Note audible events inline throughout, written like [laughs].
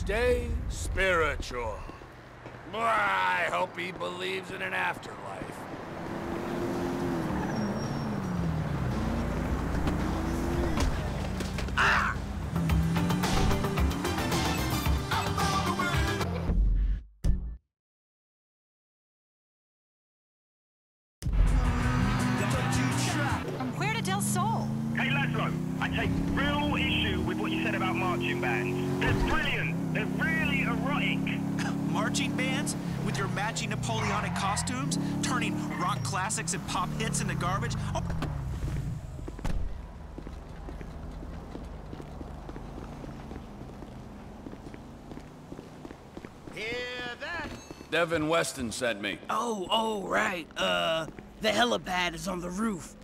stay spiritual. I hope he believes in an afterlife. Devin Weston sent me. Oh, oh, right. Uh, the helipad is on the roof.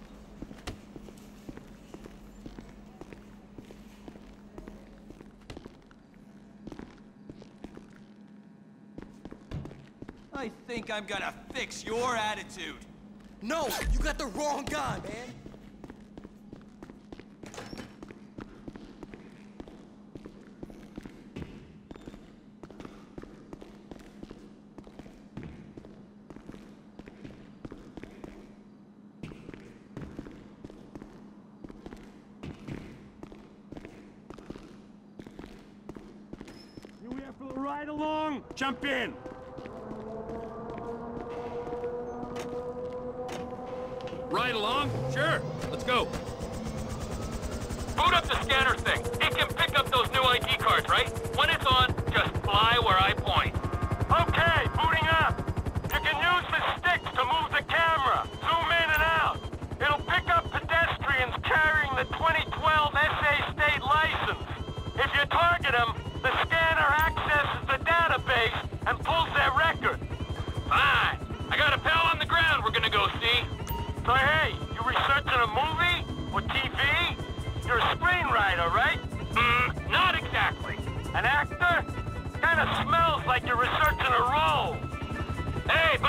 I think I'm gonna fix your attitude. No, you got the wrong guy, man. Jump in.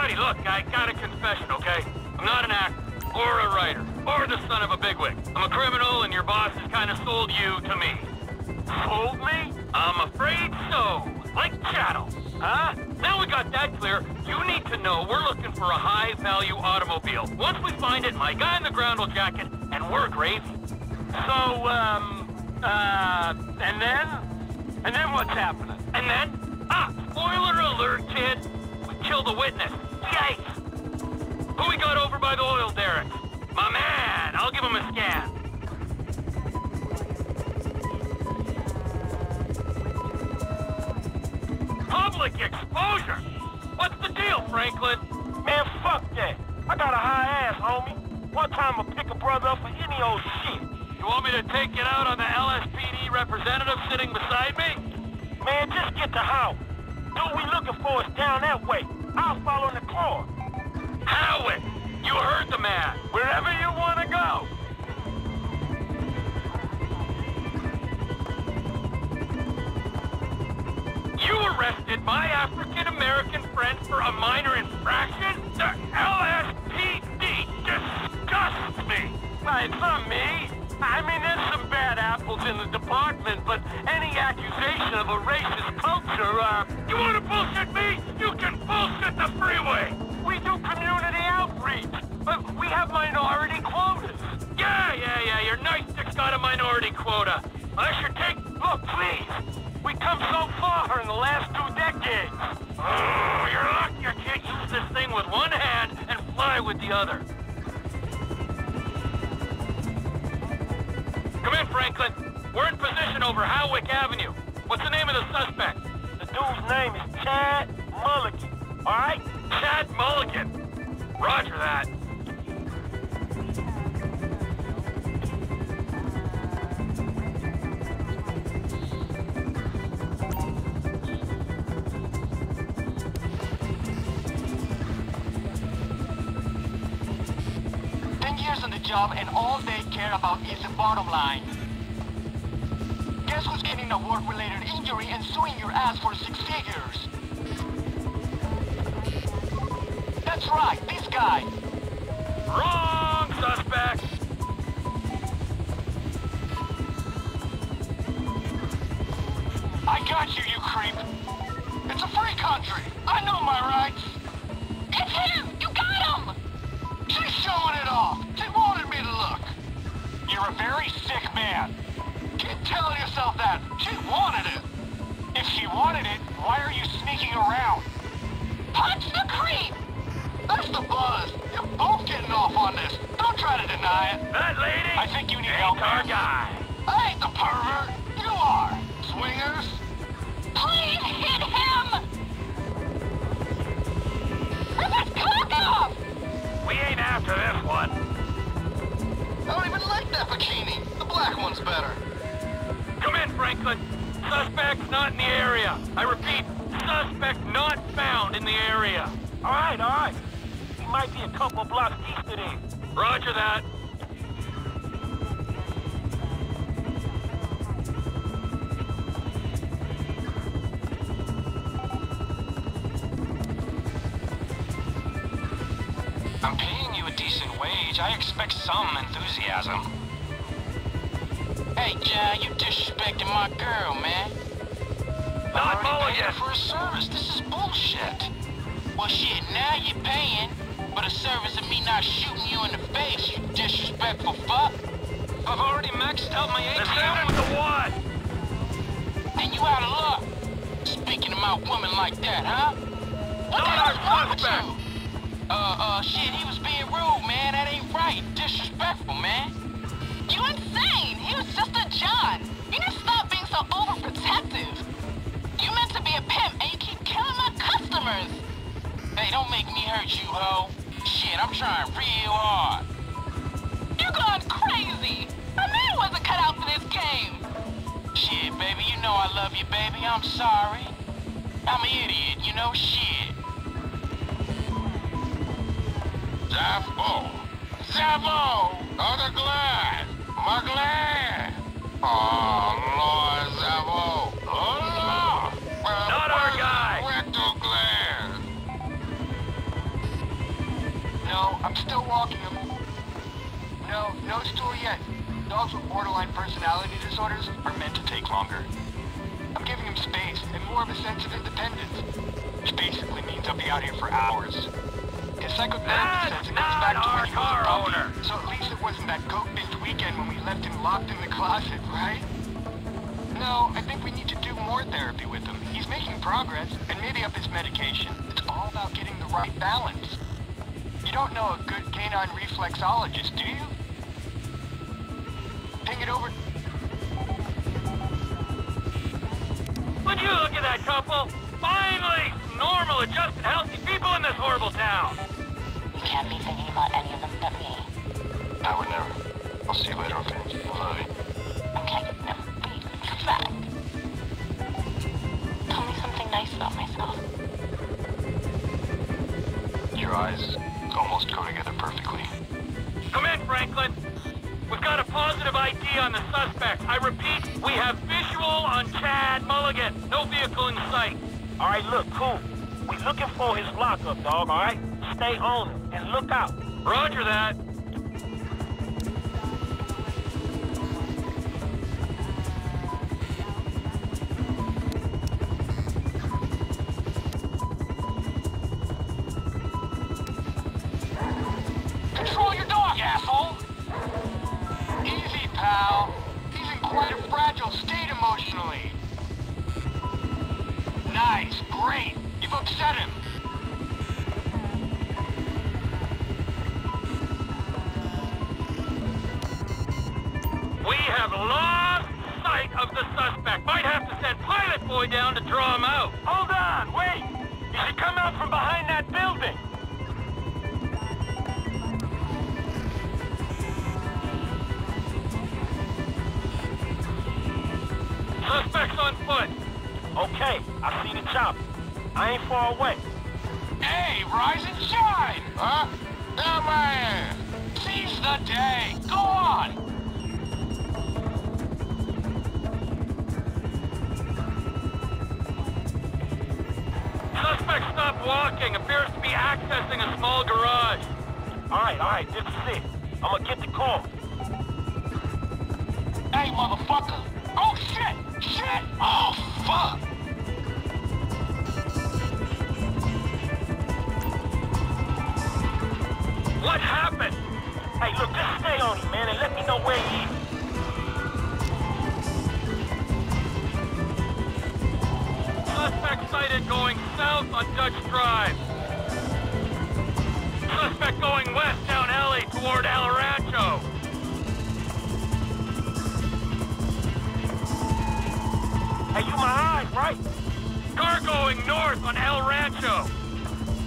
Buddy, look, I got a confession, okay? I'm not an actor, or a writer, or the son of a bigwig. I'm a criminal, and your boss has kinda sold you to me. Sold me? I'm afraid so. Like chattel. Huh? Now we got that clear, you need to know we're looking for a high-value automobile. Once we find it, my guy in the ground will jack it, and we're gravy. So, um, uh, and then? And then what's happening? And then? Ah, spoiler alert, kid. We killed a witness. Yikes! Who we got over by the oil? My man! I'll give him a scan. Public exposure? What's the deal, Franklin? Man, fuck that. I got a high ass, homie. One time I'll pick a brother up for any old shit. You want me to take it out on the LSPD representative sitting beside me? Man, just get to Howard. Dude we looking for is down that way. I'll follow in the car. Howard! You heard the man. Wherever you want to go. You arrested my African-American friend for a minor infraction? The LSPD disgusts me! Well, it's not me. I mean, there's some bad apples in the department, but any accusation of a racist culture, uh... You wanna bullshit me? You can bullshit the freeway! We do community outreach, but we have minority quotas. Yeah, yeah, yeah, your nightstick's got a minority quota. I should take... Look, please! We come so far in the last two decades. Oh, you're lucky you can't use this thing with one hand and fly with the other. Come in, Franklin. We're in position over Hawick Avenue. What's the name of the suspect? Dude's name is Chad Mulligan. All right? Chad Mulligan. Roger that. Ten years on the job and all they care about is the bottom line. Guess who's getting a work-related injury and suing your ass for six figures? That's right, this guy. Wrong suspect. I got you, you creep. It's a free country. I know my rights. It's him! You got him! She's showing it off. She wanted me to look. You're a very sick man. Telling yourself that. She wanted it. If she wanted it, why are you sneaking around? Punch the creep! That's the buzz. You're both getting off on this. Don't try to deny it. That lady? I think you need help. our guy. I ain't the pervert. You are. Swingers. Please hit him! Rip his cock off! We ain't after this one. I don't even like that bikini. The black one's better. Come in, Franklin. Suspect's not in the area. I repeat, suspect not found in the area. All right, all right. He might be a couple blocks east of there. Roger that. I'm paying you a decent wage. I expect some enthusiasm. Hey, John, you disrespecting my girl, man. Not I already paid her Mulligan. for a service. This is bullshit. Well, shit, now you're paying for the service of me not shooting you in the face, you disrespectful fuck. I've already maxed out my The ATM. seventh to one. And you out of luck. Speaking to my woman like that, huh? What the hell's wrong with you? Uh, uh, shit, he was being rude, man. That ain't right. Disrespectful, man. You insane! He was just a John. You need to stop being so overprotective. You meant to be a pimp and you keep killing my customers. Hey, don't make me hurt you, ho. Shit, I'm trying real hard. You gone crazy. A man wasn't cut out for this game. Shit, baby, you know I love you, baby. I'm sorry. I'm an idiot, you know, shit. Zavo. Zavo! Other glass! Oh! Oh, Not our guy. No, I'm still walking him. No, no stool yet. Dogs with borderline personality disorders are meant to take longer. I'm giving him space and more of a sense of independence. Which basically means I'll be out here for hours. His psychotherapy That's says it goes not back to our car owner. So at least it wasn't that goat-binged weekend when we left him locked in the closet, right? No, I think we need to do more therapy with him. He's making progress, and maybe up his medication. It's all about getting the right balance. You don't know a good canine reflexologist, do you? Ping it over. Would you look at that couple? Finally, normal, adjusted, healthy people in this horrible town. You can't be thinking about any of them but me. I would never. I'll see you later, okay? Bye. Okay, now be fact. Tell me something nice about myself. Your eyes almost go together perfectly. Come in, Franklin. We've got a positive ID on the suspect. I repeat, we have visual on Chad Mulligan. No vehicle in sight. All right, look, cool. We're looking for his lockup, dog, all right? Stay on him and look out. Roger that. From behind that building. Suspect's on foot. Okay, I see the chop. I ain't far away. Hey, rise and shine! Huh? Yeah, man! Seize the day! Go on! Walking. Appears to be accessing a small garage. All right, all right, this is it. I'm gonna get the call. Hey, motherfucker! Oh, shit! Shit! Oh, Fuck! What happened? Hey, look, just stay on him, man, and let me know where he is. Sighted going south on Dutch Drive. Suspect going west down alley toward El Rancho. Hey, you my eyes, right? Car going north on El Rancho.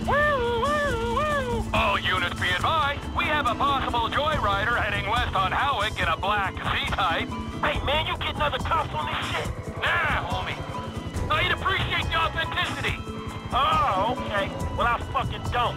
Woo, woo, woo. All units be advised, we have a possible joyrider heading west on Hawick in a black Z-Type. Hey, man, you getting other cops on this shit? Nah, homie. I'd appreciate the authenticity. Oh, okay. Well, I fucking don't.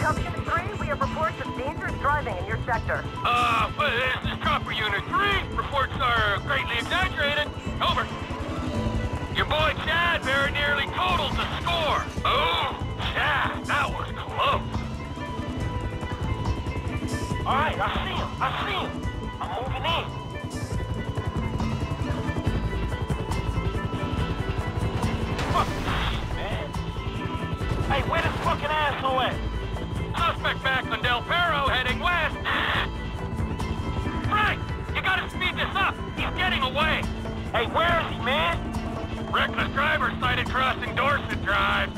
Company 3, we have reports of dangerous driving in your sector. Uh, well, this is Chopper Unit 3. Reports are greatly exaggerated. Over. Your boy Chad very nearly totaled the score. Oh, Chad, that was All right, I see him. I see him. I'm moving in. Fuck shit, man. Hey, where this fucking asshole at? Suspect back on Del Perro heading west. Frank, you gotta speed this up. He's getting away. Hey, where is he, man? Reckless driver sighted crossing Dorset Drive.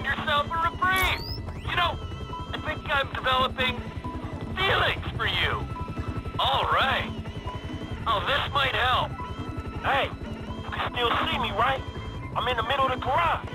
Earned yourself a reprieve. You know, I think I'm developing feelings for you. All right. Oh, this might help. Hey, you can still see me, right? I'm in the middle of the garage.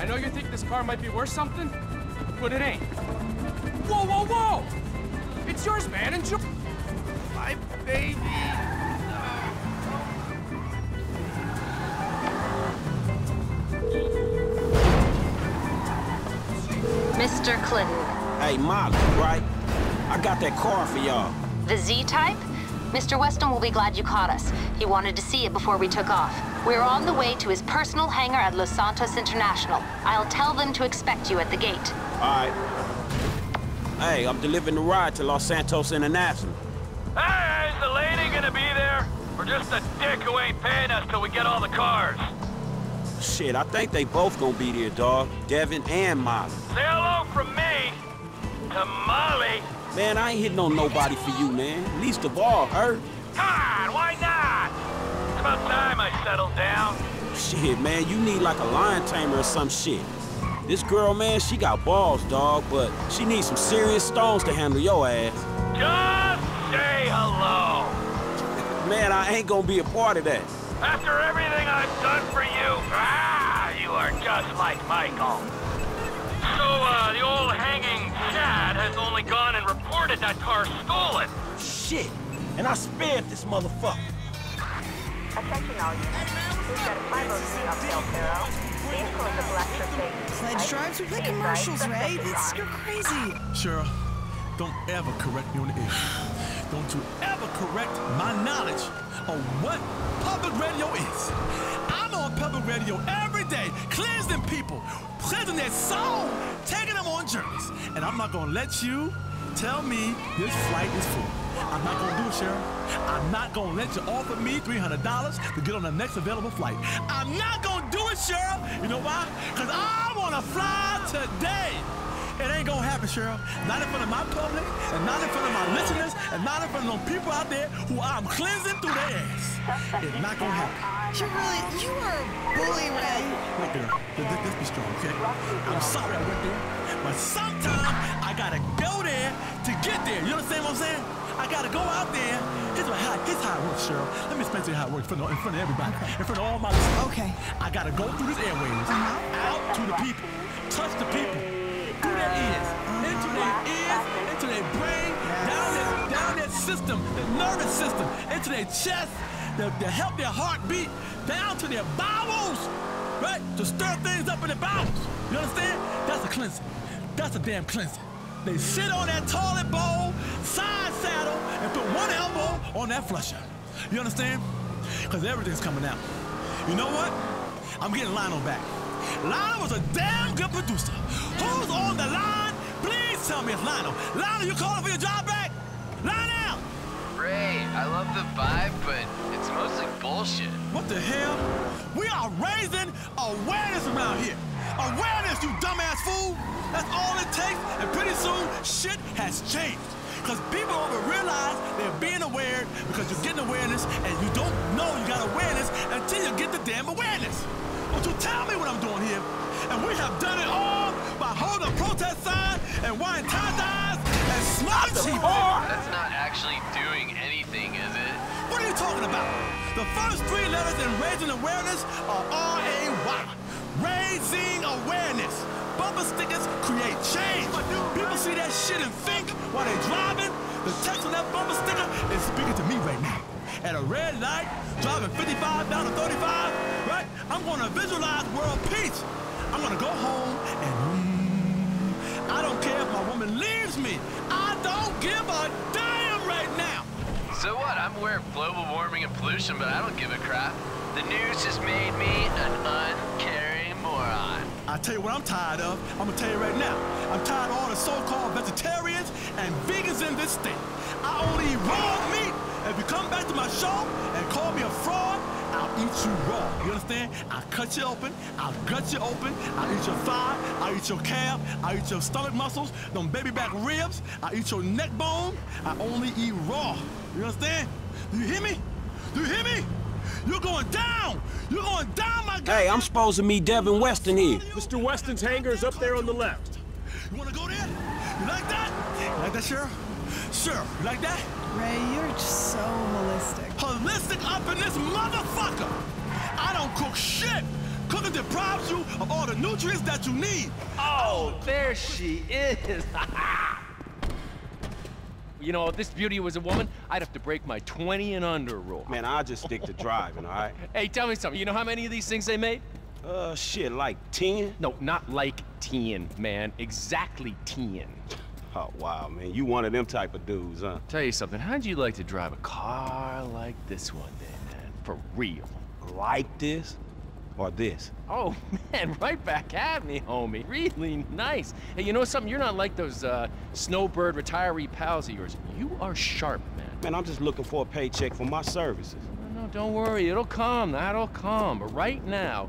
I know you think this car might be worth something, but it ain't. Whoa, whoa, whoa! It's yours, man. Enjoy. My baby. Mr. Clinton, Hey, Molly, right? I got that car for y'all. the Z-Type? Mr. Weston will be glad you caught us. He wanted to see it before we took off. We're on the way to his personal hangar at Los Santos International. I'll tell them to expect you at the gate. All right. Hey, I'm delivering the ride to Los Santos International. Hey, is the lady gonna be there? Or just a dick who ain't paying us till we get all the cars? Shit, I think they both gonna be there, dog. Devin and Molly. Say hello from me to Molly. Man, I ain't hitting on nobody for you, man. Least of all, her. Come on, why not? It's about time I settled down. Shit, man, you need like a lion tamer or some shit. This girl, man, she got balls, dog, but she needs some serious stones to handle your ass. Just say hello. Man, I ain't gonna be a part of that. After everything I've done for you, ah, you are just like Michael. So, uh, the old hanging Chad has only gone and reported that car stolen. Shit. And I spared this motherfucker. Attention all units. We've got a 503 up Del Perro. Vehicle is a black Mercedes. Pledge drives, we play commercials, right? It's, you're crazy. Cheryl, don't ever correct me on the air. Don't you ever correct my knowledge of what public radio is. I'm on public radio every day, cleansing people, cleansing their soul, taking them on journeys. And I'm not gonna let you tell me this flight is full. I'm not gonna do it, Cheryl. I'm not gonna let you offer me $300 to get on the next available flight. I'm not gonna do it, Cheryl. You know why? Because I wanna fly today. It ain't gonna happen, Cheryl. Not in front of my public, and not in front of my listeners, and not in front of those people out there who I'm cleansing through their ass. It's not gonna happen. You're you are a bully, Ray. Look, girl, let's, let's be strong, okay? I'm sorry I went there, but sometimes I gotta go there to get there. You understand what I'm saying? I gotta go out there. Here's what how, here's how it works, Cheryl. Let me explain to you how it works in front of, in front of everybody, in front of all my listeners. Okay. I gotta go through these airways, uh-huh. out to the people, touch the people, their ears, into their ears, into their brain, down their, down their system, the nervous system, into their chest, to, to help their heart beat, down to their bowels, right? To stir things up in their bowels. You understand? That's a cleansing. That's a damn cleansing. They sit on that toilet bowl, side saddle, and put one elbow on that flusher. You understand? Because everything's coming out. You know what? I'm getting Lionel back. Lionel was a damn good producer. Who's on the line? Please tell me it's Lionel. Lionel, you calling for your job back? Lionel! Ray, I love the vibe, but it's mostly bullshit. What the hell? We are raising awareness around here. Awareness, you dumbass fool! That's all it takes, and pretty soon, shit has changed. Because people don't realize they're being aware because you're getting awareness, and you don't know you got awareness until you get the damn awareness. Don't you tell me what I'm doing here. And we have done it all by holding a protest sign and wearing tie-dyes and smudging That's not actually doing anything, is it? What are you talking about? The first three letters in raising awareness are R-A-Y. Raising awareness. Bumper stickers create change. People see that shit and think while they're driving. The text on that bumper sticker is speaking to me right now. At a red light, driving 55 down to 35, right? I'm gonna visualize world peace. I'm gonna go home and mm, I don't care if my woman leaves me. I don't give a damn right now. So what? I'm aware of global warming and pollution, but I don't give a crap. The news just made me an uncaring moron. I tell you what I'm tired of. I'm gonna tell you right now. I'm tired of all the so-called vegetarians and vegans in this state. I only eat raw meat. If you come back to my show and call me a fraud, I'll eat you raw. You understand? I'll cut you open. I'll gut you open. I'll eat your thigh. I'll eat your calf. I'll eat your stomach muscles. Them baby back ribs. I'll eat your neck bone. I only eat raw. You understand? Do you hear me? Do you hear me? You're going down! You're going down, my guy! Hey, I'm supposed to meet Devin Weston here. Mr. Weston's hangar is up there on the left. You wanna go there? You like that? You like that, Cheryl? Sure. You like that? Ray, you're just so holistic. Holistic up in this motherfucker! I don't cook shit! Cooking deprives you of all the nutrients that you need. Oh, there she is. [laughs] you know, if this beauty was a woman, I'd have to break my 20 and under rule. Man, I'll just stick to driving, all right? Hey, tell me something. You know how many of these things they made? Uh, shit, like 10? No, not like 10, man. Exactly 10. Oh, wow, man. You one of them type of dudes, huh? Tell you something. How'd you like to drive a car like this one then, man? For real. Like this? Or this? Oh, [laughs] man, right back at me, homie. Really nice. Hey, you know something? You're not like those uh, snowbird retiree pals of yours. You are sharp, man. Man, I'm just looking for a paycheck for my services. No, no, don't worry. It'll come. That'll come. But right now,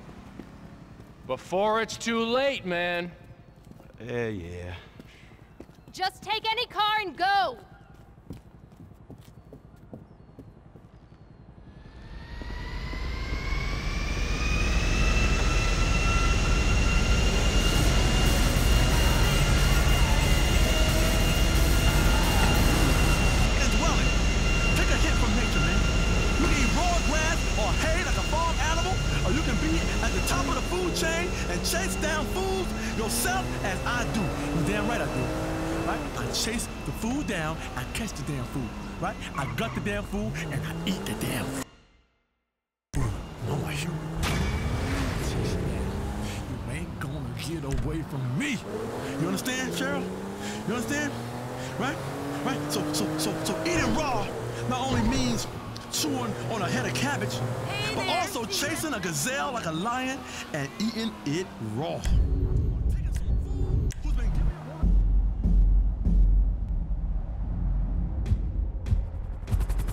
Before it's too late, man. Yeah, yeah. Just take any car and go! Down, I catch the damn food. Right? I gut the damn food and I eat the damn food. I'm. You ain't gonna get away from me. You understand, Cheryl? You understand? Right? Right? So, so, so, so eating raw not only means chewing on a head of cabbage, but also chasing a gazelle like a lion and eating it raw.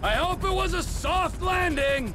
I hope it was a soft landing!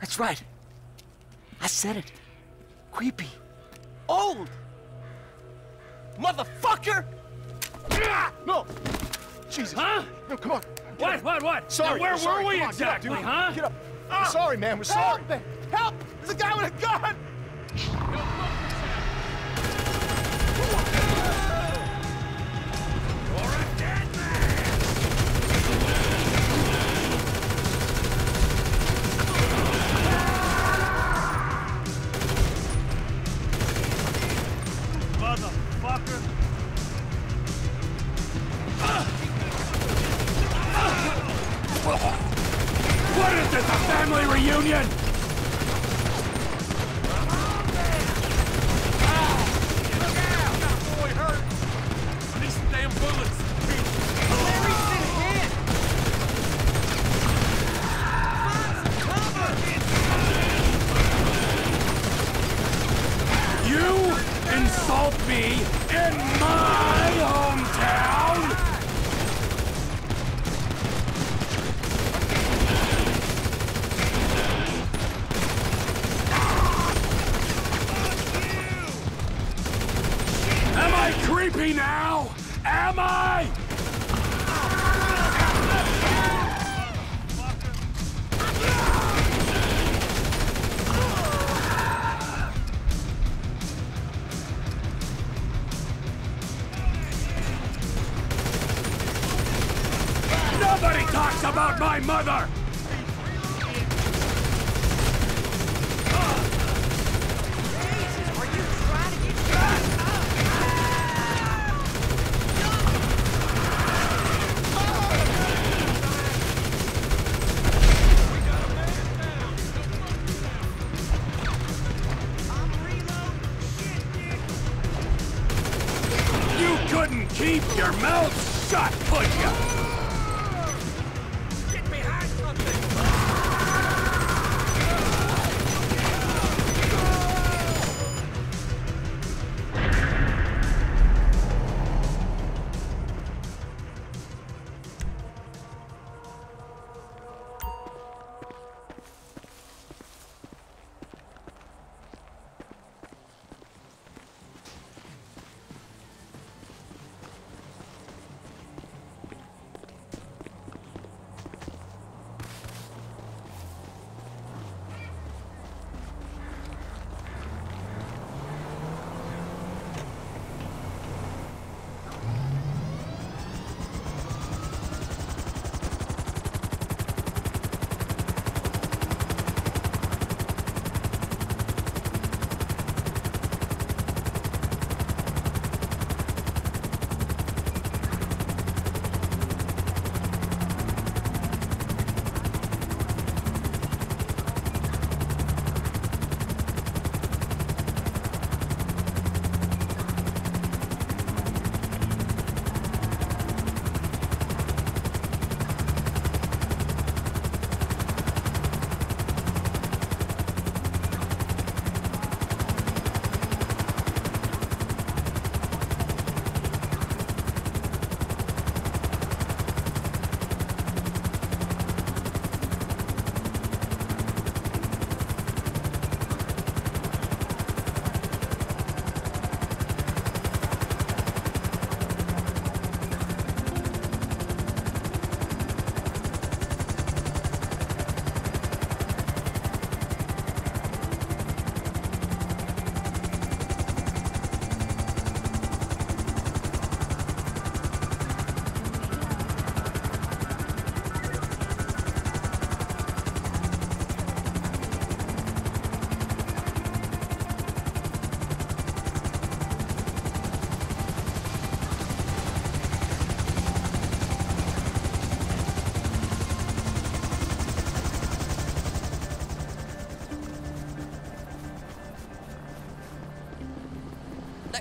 That's right. I said it. Creepy. Old. Motherfucker! No! Jesus. Huh? No, come on. What, what, what? Sorry. Now, where sorry. were we on, exactly, get up, dude. huh? Get up. Oh. We're sorry, man. We're sorry. Help! Help! There's a guy with a gun! I creepy now? Am I? Nobody talks about my mother!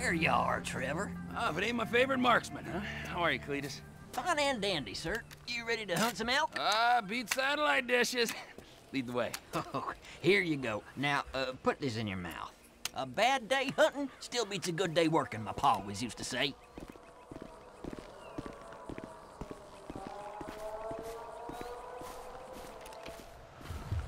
There you are, Trevor. Ah, if it ain't my favorite marksman, huh? How are you, Cletus? Fine and dandy, sir. You ready to hunt some elk? Ah, beat satellite dishes. Lead the way. [laughs] Oh, here you go. Now, uh, put this in your mouth. A bad day hunting still beats a good day working, my pa always used to say.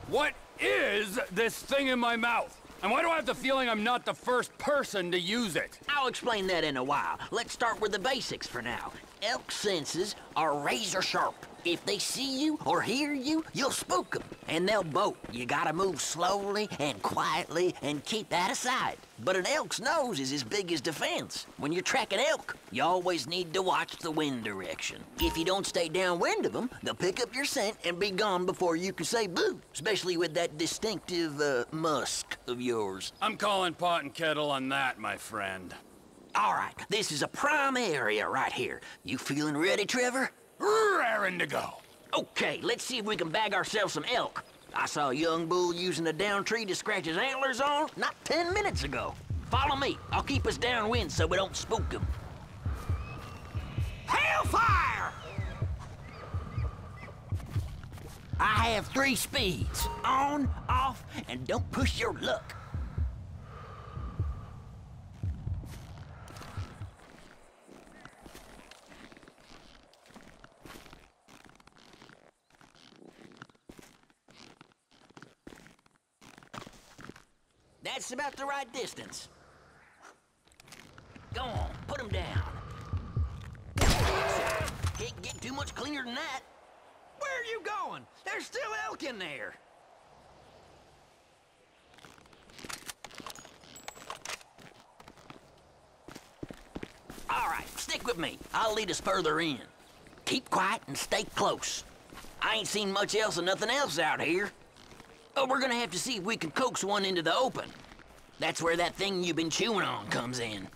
What is this thing in my mouth? And why do I have the feeling I'm not the first person to use it? I'll explain that in a while. Let's start with the basics for now. Elk senses are razor sharp. If they see you or hear you, you'll spook them, and they'll bolt. You gotta move slowly and quietly and keep that aside. But an elk's nose is as big as defense. When you're tracking elk, you always need to watch the wind direction. If you don't stay downwind of them, they'll pick up your scent and be gone before you can say boo, especially with that distinctive uh, musk of yours. I'm calling pot and kettle on that, my friend. All right, this is a prime area right here. You feeling ready, Trevor? Raring to go. Okay, let's see if we can bag ourselves some elk. I saw a young bull using a down tree to scratch his antlers on not ten minutes ago. Follow me. I'll keep us downwind so we don't spook him. Hellfire! I have three speeds. On, off, and don't push your luck. That's about the right distance. Go on, put him down. Can't get too much cleaner than that. Where are you going? There's still elk in there. All right, stick with me. I'll lead us further in. Keep quiet and stay close. I ain't seen much else and nothing else out here. Oh, we're gonna have to see if we can coax one into the open. That's where that thing you've been chewing on comes in.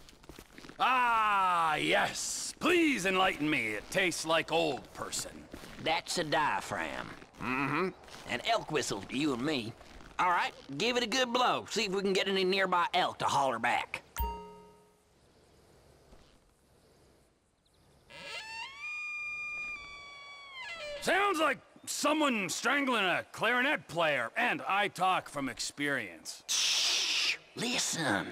Ah, yes. Please enlighten me. It tastes like old person. That's a diaphragm. Mm-hmm. An elk whistle to you and me. All right, give it a good blow. See if we can get any nearby elk to holler back. Sounds like someone strangling a clarinet player, and I talk from experience. Listen.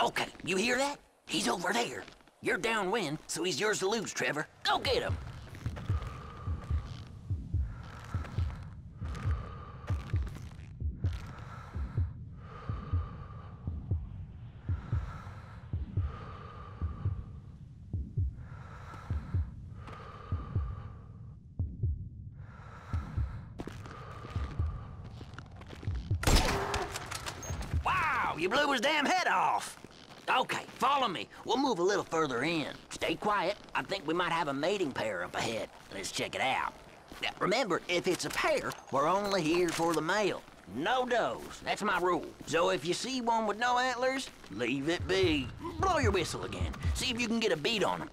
Okay, you hear that? He's over there. You're downwind, so he's yours to lose, Trevor. Go get him. Wow, you blew his damn head off. Okay, follow me. We'll move a little further in. Stay quiet. I think we might have a mating pair up ahead. Let's check it out. Now, remember, if it's a pair, we're only here for the male. No does. That's my rule. So if you see one with no antlers, leave it be. Blow your whistle again. See if you can get a beat on them.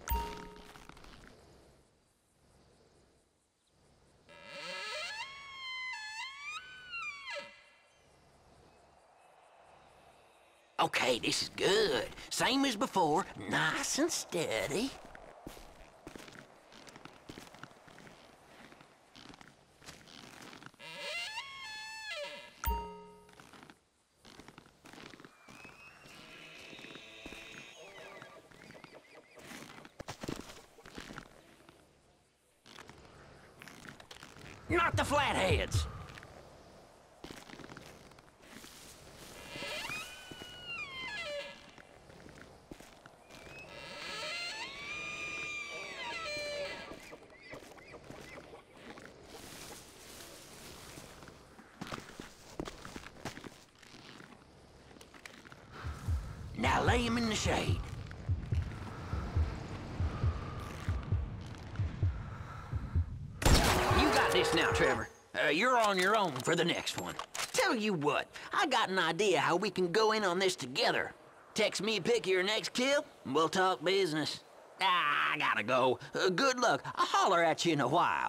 Okay, this is good. Same as before, nice and steady. Not the flatheads. Now lay him in the shade. You got this now, Trevor. Uh, you're on your own for the next one. Tell you what, I got an idea how we can go in on this together. Text me pick your next kill, and we'll talk business. Ah, I gotta go. Uh, good luck. I'll holler at you in a while.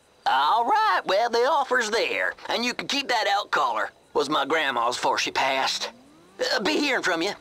All right, well, the offer's there, and you can keep that out collar. Was my grandma's before she passed. Uh, be hearing from you.